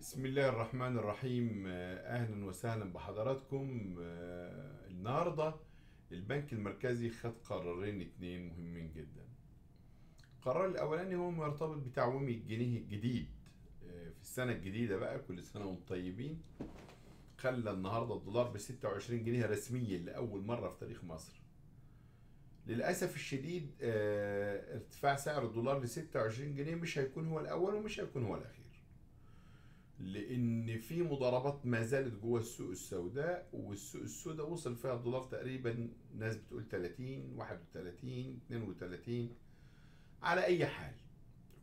بسم الله الرحمن الرحيم. آه، أهلا وسهلا بحضراتكم. آه، النهارده البنك المركزي خد قرارين اتنين مهمين جدا. القرار الأولاني هو مرتبط بتعويم الجنيه الجديد. آه، في السنة الجديدة بقى كل سنة وأنتم طيبين. خلى النهارده الدولار ب 26 جنيه رسميا لأول مرة في تاريخ مصر. للأسف الشديد ارتفاع سعر الدولار ل 26 جنيه مش هيكون هو الأول ومش هيكون هو الأخير. لأن في مضاربات ما زالت جوه السوق السوداء والسوق السوداء وصل فيها الدولار تقريبا ناس بتقول 30 31 32 على أي حال.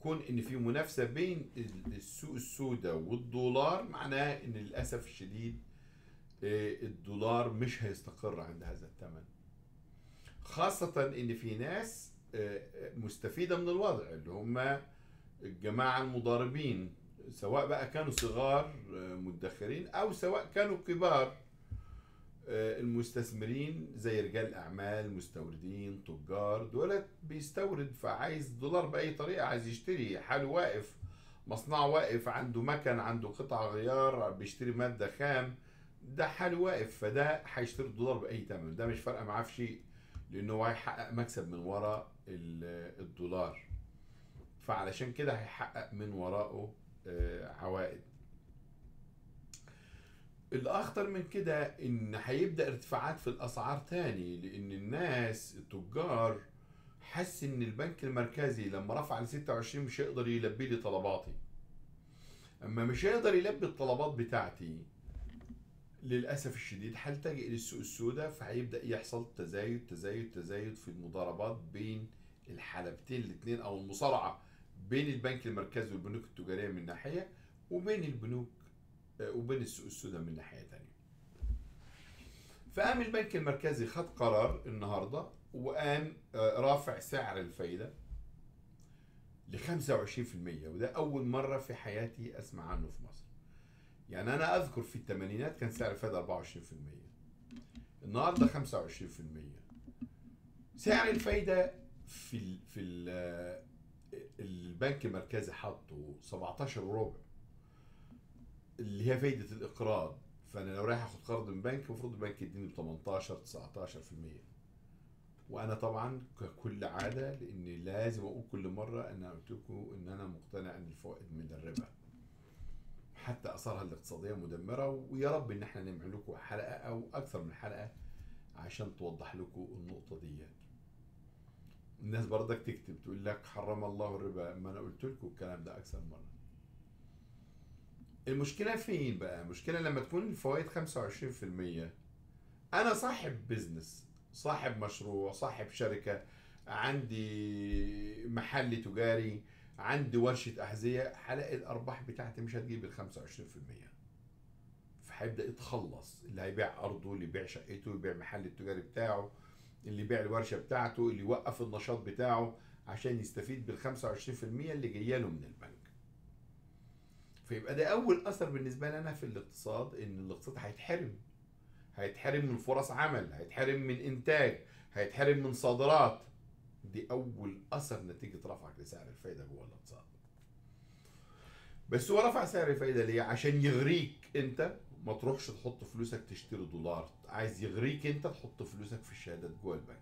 كون إن في منافسة بين السوق السوداء والدولار معناه إن للأسف الشديد آه، الدولار مش هيستقر عند هذا الثمن. خاصة إن في ناس آه، مستفيدة من الوضع اللي هم الجماعة المضاربين. سواء بقى كانوا صغار آه، مدخرين أو سواء كانوا كبار آه، المستثمرين زي رجال اعمال مستوردين تجار دولت بيستورد فعايز دولار بأي طريقة عايز يشتري حاله واقف مصنعه واقف عنده مكن عنده قطع غيار بيشتري مادة خام ده حاله واقف فده هيشتري الدولار بأي ثمن ده مش فارقة معاه في شيء لأنه هو هيحقق مكسب من وراء ال- الدولار. فعلشان كده هيحقق من وراءه عوائد. الأخطر من كده إن هيبدأ ارتفاعات في الأسعار تاني لأن الناس التجار حس إن البنك المركزي لما رفع ل 26 مش هيقدر يلبي لي طلباتي. أما مش هيقدر يلبي الطلبات بتاعتي للأسف الشديد هلتجئ للسوق السوداء فهيبدأ يحصل تزايد تزايد تزايد في المضاربات بين الحلبتين الاثنين أو المصارعة. بين البنك المركزي والبنوك التجارية من ناحية وبين البنوك آه، وبين السوق السوداء من ناحية ثانية. فقام البنك المركزي خد قرار النهارده وقام آه، رافع سعر الفايدة ل 25% وده أول مرة في حياتي أسمع عنه في مصر. يعني أنا أذكر في الثمانينات كان سعر الفايدة 24% النهارده 25% سعر الفايدة في في ال البنك المركزي حاطه 17 وربع. اللي هي فايدة الإقراض. فأنا لو رايح آخد قرض من بنك المفروض البنك يديني ب 18 19% وأنا طبعا ككل عادة لأني لازم أقول كل مرة أنا قلت لكم إن أنا مقتنع إن الفوائد من الربا. حتى أثارها الاقتصادية مدمرة ويا رب إن إحنا نعمل لكم حلقة أو أكثر من حلقة عشان توضح لكم النقطة ديت. الناس برضك تكتب تقول لك حرم الله الربا. ما أنا قلت لكم الكلام ده أكثر مرة. المشكلة فين بقى؟ المشكلة لما تكون الفوائد 25% أنا صاحب بزنس صاحب مشروع صاحب شركة عندي محل تجاري عندي ورشة احذيه هلاقي الأرباح بتاعتي مش هتجيب ال 25% فهيبدأ يتخلص اللي هيبيع أرضه اللي يبيع شقته يبيع محل التجاري بتاعه. اللي يبيع الورشة بتاعته اللي يوقف النشاط بتاعه عشان يستفيد بال 25% اللي جاية له من البنك. فيبقى ده أول أثر بالنسبة لي أنا في الاقتصاد إن الاقتصاد هيتحرم. هيتحرم من فرص عمل، هيتحرم من إنتاج، هيتحرم من صادرات. دي أول أثر نتيجة رفعك لسعر الفايدة جوه الاقتصاد. بس هو رفع سعر الفايدة ليه؟ عشان يغريك أنت ما تروحش تحط فلوسك تشتري دولار. عايز يغريك انت تحط فلوسك في الشهادات جوه البنك.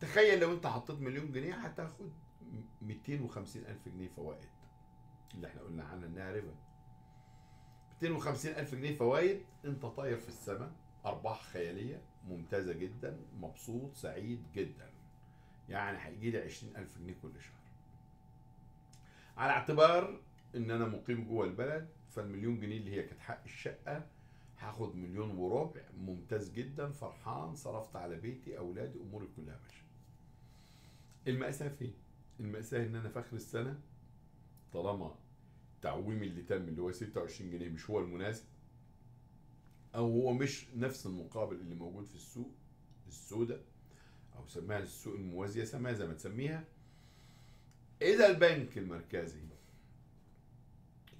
تخيل لو انت حطيت مليون جنيه هتاخد 250 ألف جنيه فوائد. اللي إحنا قلنا عنها انها ربا. 250 ألف جنيه فوائد انت طاير في السماء أرباح خيالية ممتازة جدا مبسوط سعيد جدا. يعني هيجي لي 20 ألف جنيه كل شهر. على اعتبار إن أنا مقيم جوه البلد فالمليون جنيه اللي هي كانت حق الشقة هاخد مليون وربع. ممتاز جدا فرحان صرفت على بيتي أولادي أموري كلها ماشية. المأساة فين؟ المأساة إن أنا في آخر السنة طالما تعويمي اللي تم اللي هو 26 جنيه مش هو المناسب أو هو مش نفس المقابل اللي موجود في السوق السوداء أو سميها السوق الموازية سميها زي ما تسميها. إذا البنك المركزي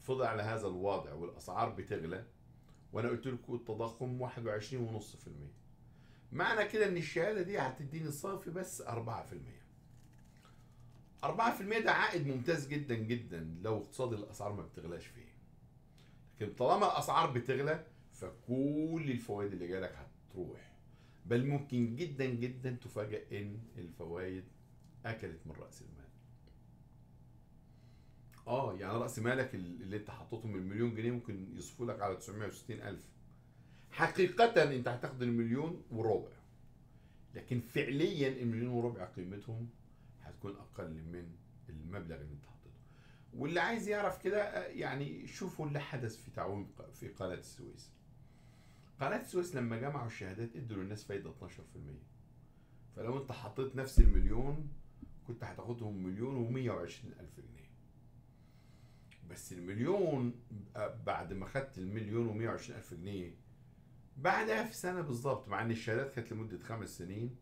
فضل على هذا الوضع والأسعار بتغلى وأنا قلت لكم التضخم 21.5% معنى كده إن الشهادة دي هتديني صافي بس 4% 4% ده عائد ممتاز جدا جدا لو اقتصاد الأسعار ما بتغلاش فيه. لكن طالما الأسعار بتغلى فكل الفوائد اللي جالك هتروح. بل ممكن جدا جدا تفاجئ إن الفوائد أكلت من رأس المال. آه يعني رأس مالك اللي أنت حطيته من مليون جنيه ممكن يصفوا لك على 960 ألف. حقيقة أنت هتاخد المليون وربع لكن فعليا المليون وربع قيمتهم هتكون أقل من المبلغ اللي أنت حطيته. واللي عايز يعرف كده آه، يعني شوفوا اللي حدث في تعويم في قناة السويس. قناة السويس لما جمعوا الشهادات ادوا للناس فايدة 12% فلو أنت حطيت نفس المليون كنت هتاخدهم مليون و120 ألف جنيه. بس المليون آه، بعد ما خدت المليون و120 ألف جنيه بعدها في سنة بالظبط مع إن الشهادات كانت لمدة خمس سنين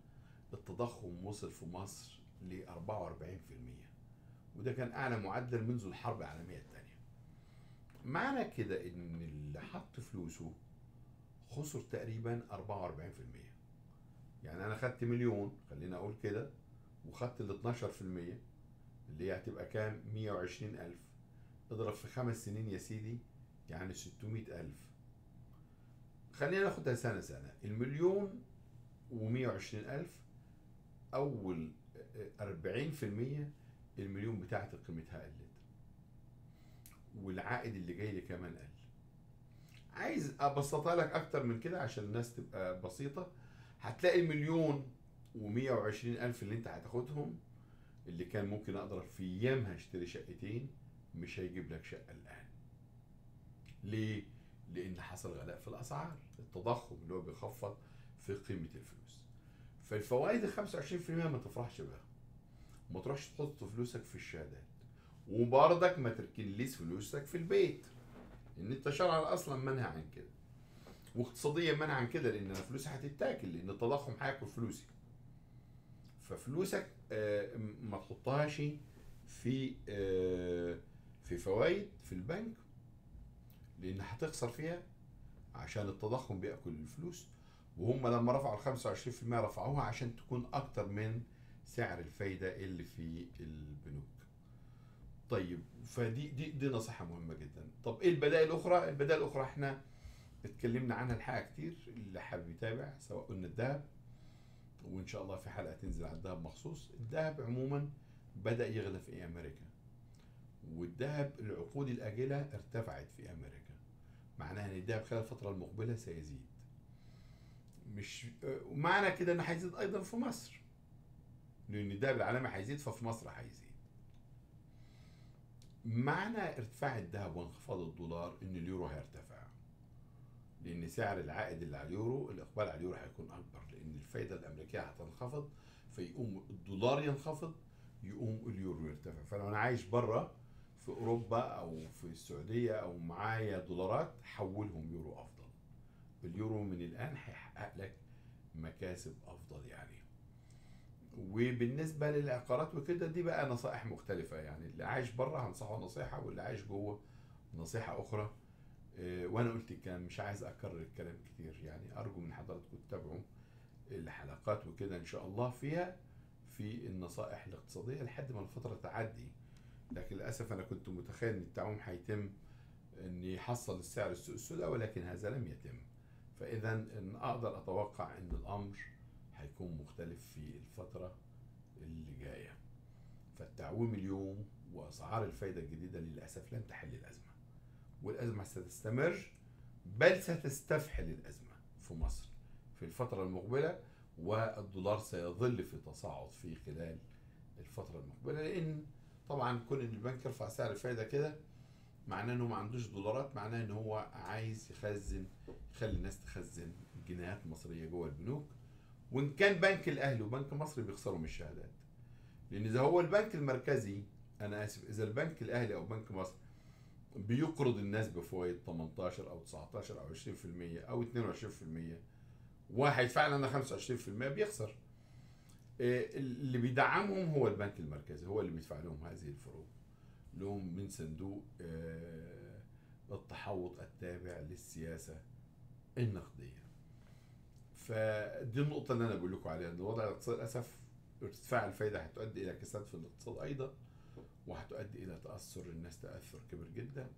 التضخم وصل في مصر ل 44% وده كان أعلى معدل منذ الحرب العالمية الثانية معنى كده إن اللي حط فلوسه خسر تقريبا 44% يعني أنا خدت مليون خلينا أقول كده وخدت ال 12% اللي هي هتبقى كام؟ 120 ألف. اضرب في خمس سنين يا سيدي يعني 600 ألف. خلينا ناخدها سنة سنة. المليون و120 ألف أول 40% المليون بتاعتي قيمتها قلت والعائد اللي جاي لي كمان قل عايز أبسطها لك أكتر من كده عشان الناس تبقى بسيطة. هتلاقي المليون و120 ألف اللي أنت هتاخدهم اللي كان ممكن أقدر في أيامها أشتري شقتين مش هيجيب لك شقة الآن. ليه؟ لأن حصل غلاء في الأسعار. التضخم اللي هو بيخفض في قيمة الفلوس. فالفوائد ال 25% ما تفرحش بها ما تروحش تحط فلوسك في الشهادات. وبرضك ما تركنليش فلوسك في البيت. إن أنت شرعا أصلا منهى عن كده. واقتصاديا منهى عن كده لأن أنا فلوسي هتتاكل لأن التضخم هياكل فلوسي. ففلوسك آه، ما تحطهاش في آه، في فوائد في البنك لأن هتخسر فيها عشان التضخم بيأكل الفلوس وهم لما رفعوا ال 25% رفعوها عشان تكون أكتر من سعر الفايدة اللي في البنوك. طيب فدي دي دي نصيحة مهمة جدا. طب إيه البدائل الأخرى؟ البدائل الأخرى إحنا اتكلمنا عنها الحقيقة كتير اللي حابب يتابع سواء قلنا الذهب وإن شاء الله في حلقة تنزل على الذهب مخصوص. الذهب عموما بدأ يغلى في أمريكا. والذهب العقود الآجلة ارتفعت في أمريكا. معناها إن الذهب خلال الفترة المقبلة سيزيد. مش ومعنى كده إنه هيزيد أيضا في مصر. لأن الذهب العالمي هيزيد ففي مصر هيزيد. معنى ارتفاع الذهب وانخفاض الدولار إن اليورو هيرتفع. لأن سعر العائد اللي على اليورو الإقبال على اليورو هيكون أكبر. لأن الفايدة الأمريكية هتنخفض فيقوم الدولار ينخفض يقوم اليورو يرتفع. فلو أنا عايش بره في أوروبا أو في السعودية أو معايا دولارات حولهم يورو أفضل. اليورو من الآن هيحقق لك مكاسب أفضل يعني. وبالنسبة للعقارات وكده دي بقى نصائح مختلفة يعني. اللي عايش بره هنصحه نصيحة واللي عايش جوه نصيحة أخرى. آه، وأنا قلت الكلام مش عايز أكرر الكلام كتير يعني. أرجو من حضراتكم تتابعوا الحلقات وكده إن شاء الله فيها في النصائح الاقتصادية لحد ما الفترة تعدي. لكن للأسف أنا كنت متخيل إن التعاون هيتم إن يحصل السعر السوق السوداء ولكن هذا لم يتم. فاذا إن أقدر أتوقع إن الأمر هيكون مختلف في الفترة اللي جاية. فالتعويم اليوم وأسعار الفايدة الجديدة للأسف لن تحل الأزمة. والأزمة ستستمر بل ستستفحل الأزمة في مصر في الفترة المقبلة والدولار سيظل في تصاعد في خلال الفترة المقبلة لأن طبعا كون إن البنك يرفع سعر الفايدة كده معناه إنه ما عندوش دولارات معناه إن هو عايز يخزن يخلي الناس تخزن جنيهات مصرية جوه البنوك. وإن كان بنك الأهلي وبنك مصر بيخسروا من الشهادات. لأن إذا هو البنك المركزي أنا آسف إذا البنك الأهلي أو بنك مصر بيقرض الناس بفوائد 18 أو 19 أو 20% أو 22% وهيدفع لنا 25% بيخسر. اللي بيدعمهم هو البنك المركزي هو اللي بيدفع لهم هذه الفروق لهم من صندوق آه، التحوط التابع للسياسة النقدية. فدي النقطة اللي أنا بقول لكم عليها. ان الوضع الاقتصادي للأسف ارتفاع الفايدة هتؤدي إلى كساد في الاقتصاد أيضا وهتؤدي إلى تأثر الناس تأثر كبير جدا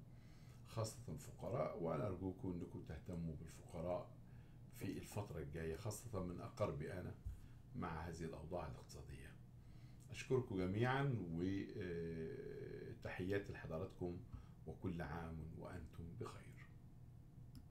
خاصة الفقراء. وأنا أرجوكم أنكم تهتموا بالفقراء في الفترة الجاية خاصة من أقربي أنا مع هذه الأوضاع الاقتصادية. أشكركم جميعا وتحياتي لحضراتكم وكل عام وأنتم بخير.